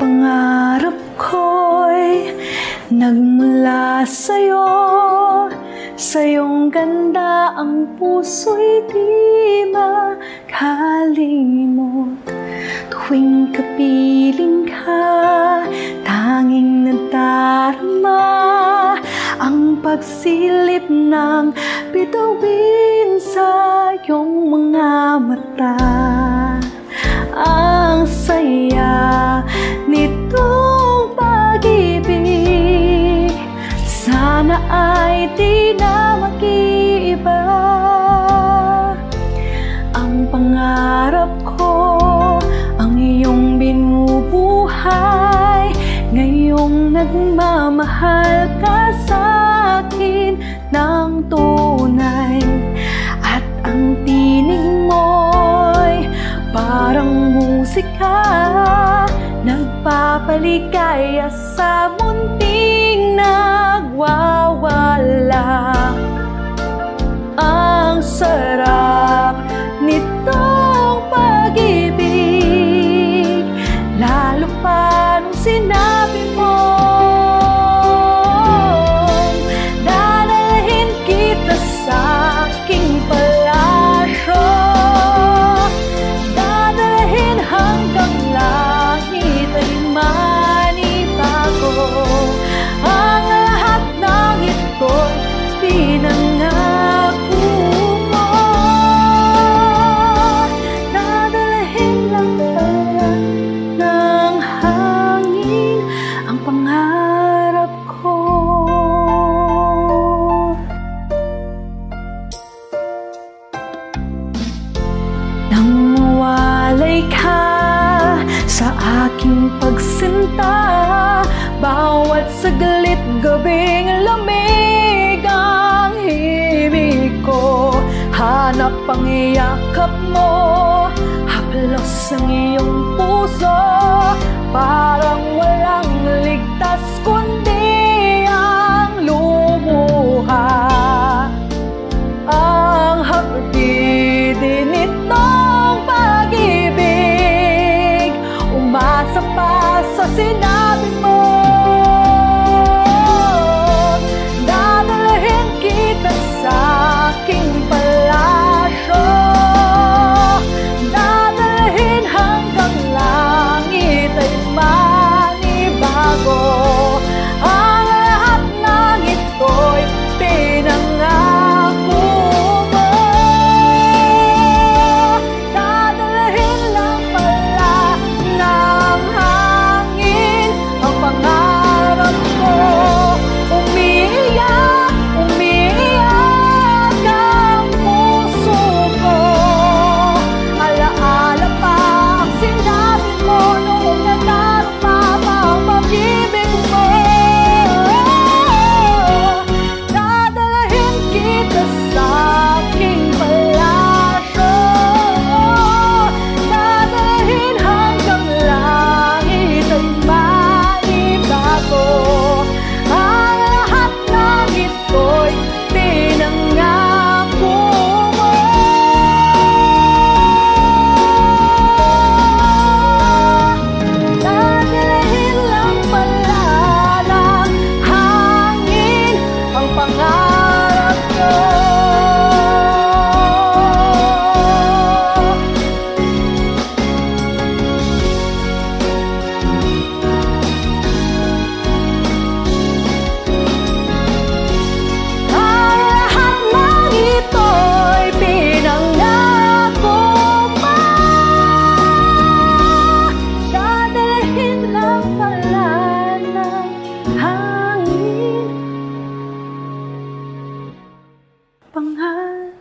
pangarap ko'y nagmula sa'yo. Sa iyong ganda ang puso'y di makalimot Tuwing kapiling ka, tanging nadarama Ang pagsilip ng bituin sa iyong mga mata. Ang saya ay di na mag-iiba. Ang pangarap ko, ang iyong binubuhay. Ngayong nagmamahal ka sa akin ng tunay. At ang tinig mo'y parang musika. Nagpapaligaya sa munting sarap nitong pag-ibig Lalo pa nung sinabi mo. Dadalhin kita sa aking palasyo. Dadalhin hanggang langit ay manibago Ang lahat ng ito'y pinangako sa aking pagsinta. Bawat saglit gabing lamig ang himig ko. Hanap ang iyakap mo Haplos ang iyong puso. Parang panghal.